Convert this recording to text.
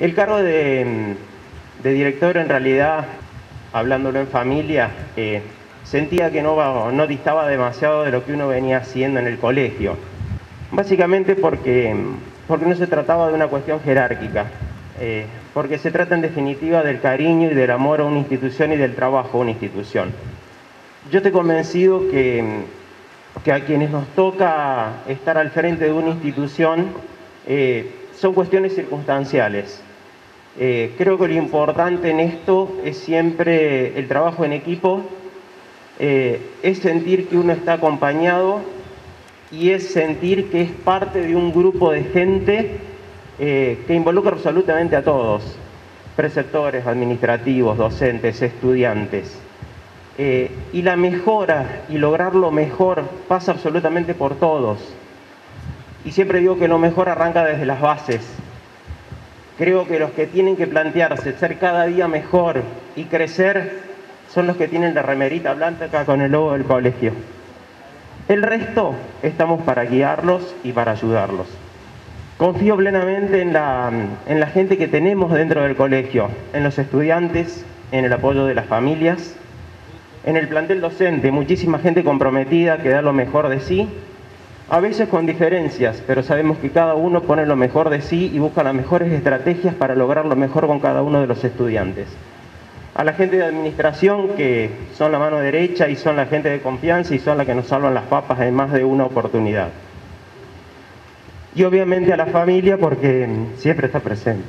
El cargo de, director en realidad, hablándolo en familia, eh, sentía que no, distaba demasiado de lo que uno venía haciendo en el colegio. Básicamente porque, porque no se trataba de una cuestión jerárquica, eh, porque se trata en definitiva del cariño y del amor a una institución y del trabajo a una institución. Yo estoy convencido que, que a quienes nos toca estar al frente de una institución eh, son cuestiones circunstanciales. Eh, creo que lo importante en esto es siempre el trabajo en equipo, es sentir que uno está acompañado y es sentir que es parte de un grupo de gente eh, que involucra absolutamente a todos, preceptores, administrativos, docentes, estudiantes. Eh, y la mejora y lograr lo mejor pasa absolutamente por todos. Y siempre digo que lo mejor arranca desde las bases. Creo que los que tienen que plantearse ser cada día mejor y crecer son los que tienen la remerita blanca con el logo del colegio. El resto estamos para guiarlos y para ayudarlos. Confío plenamente en la, en la gente que tenemos dentro del colegio, en los estudiantes, en el apoyo de las familias, en el plantel docente, muchísima gente comprometida que da lo mejor de sí, a veces con diferencias, pero sabemos que cada uno pone lo mejor de sí y busca las mejores estrategias para lograr lo mejor con cada uno de los estudiantes a la gente de administración que son la mano derecha y son la gente de confianza y son la que nos salvan las papas en más de una oportunidad. Y obviamente a la familia porque siempre está presente.